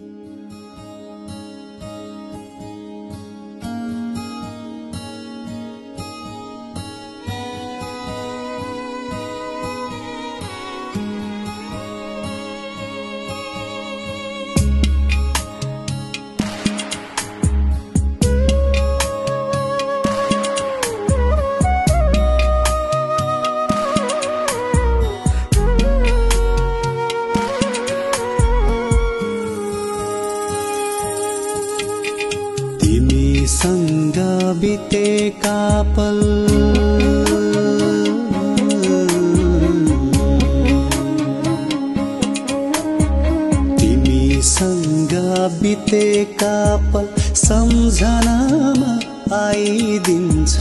तिमीसँग बितेका पल तिमीसँग बितेका पल सम्झनामा आइदिन्छ।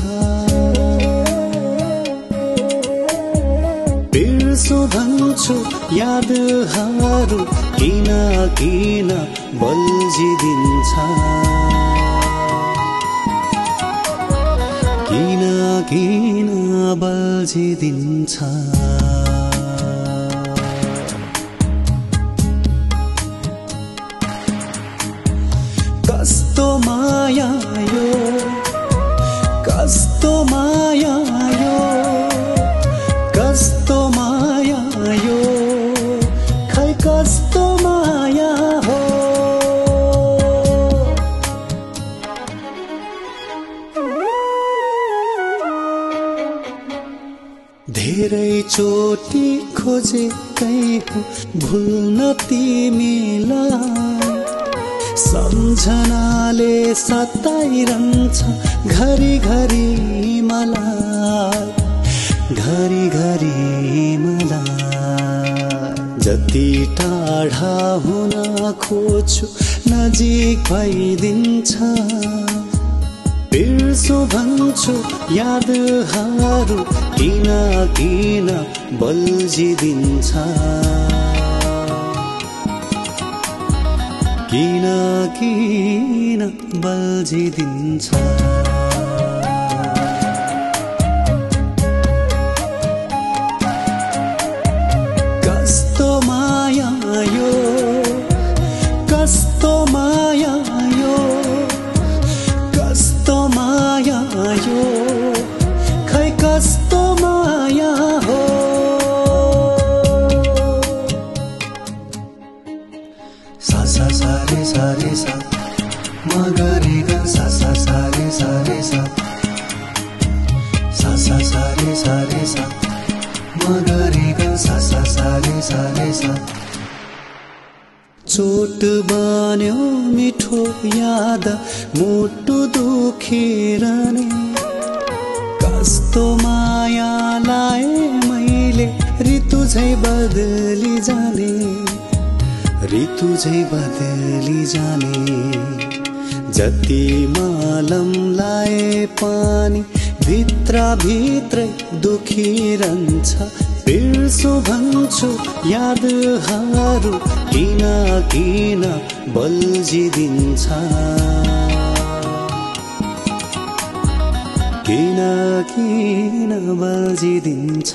बिर्सो भन्छु यादहरू किन किन बल्झिदिन्छ। किन बल्झिदिन्छ? कस्तो माया धेरै चोटि खोजेकै हुँ भुल्न तिमीलाई सम्झनाले सताइरहन्छ घरि घरि मलाई। घरि घरि मलाई। जति टाढा हुन खोज्छु नजिक भइदिन्छ। बिर्सो भन्छु यादहरू किन किन बल्झिदिन्छ? किन किन बल्झिदिन्छ? चोट बन्यो मिठो याद मुटु दुखेर नै कस्तो माया लाए मैले ऋतु झै बदली जाने। ऋतु झै बदली जाने। जति मालम लाए पानी भित्र भित्रै दुखिरहन्छ बिर्सो भन्छु यादहरू किन किन बल्झिदिन्छ। किन किन बल्झिदिन्छ।